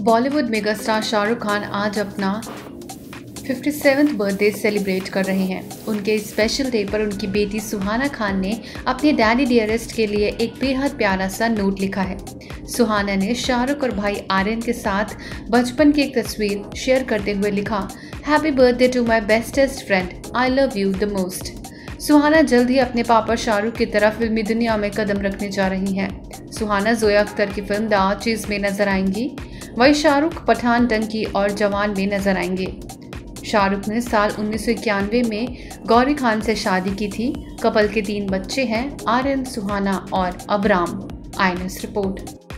Bollywood megastar Shahrukh Khan आज अपना 57th birthday celebrate कर रहे हैं। उनके स्पेशल डे पर उनकी बेटी सुहाना खान ने अपने डैडी डियरेस्ट के लिए एक बेहद प्यारा सा नोट लिखा है। सुहाना ने शाहरुख और भाई आर्यन के साथ बचपन की एक तस्वीर शेयर करते हुए लिखा happy birthday to my bestest friend I love you the most Suhana जल्द ही अपने पापा शाहरुख की तरफ़ फिल्मी दुनिया में कदम रखने जा रही हैं। सुहाना, जोया अख्तर की फ़िल्म द चीज़ में नज़र आएँगी। वही शाहरुख, पठान, डंकी और जवान में नज़र आएँगे। शाहरुख ने साल उन्नीस सौ इक्यानवे में गौरी खान से शादी की थी। कपल के तीन बच्चे हैं आर्यन सुहाना और अबराम। आई रिपोर्ट।